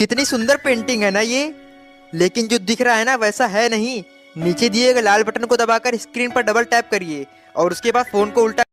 कितनी सुंदर पेंटिंग है ना ये। लेकिन जो दिख रहा है ना, वैसा है नहीं। नीचे दिए गए लाल बटन को दबाकर स्क्रीन पर डबल टैप करिए और उसके बाद फ़ोन को उल्टा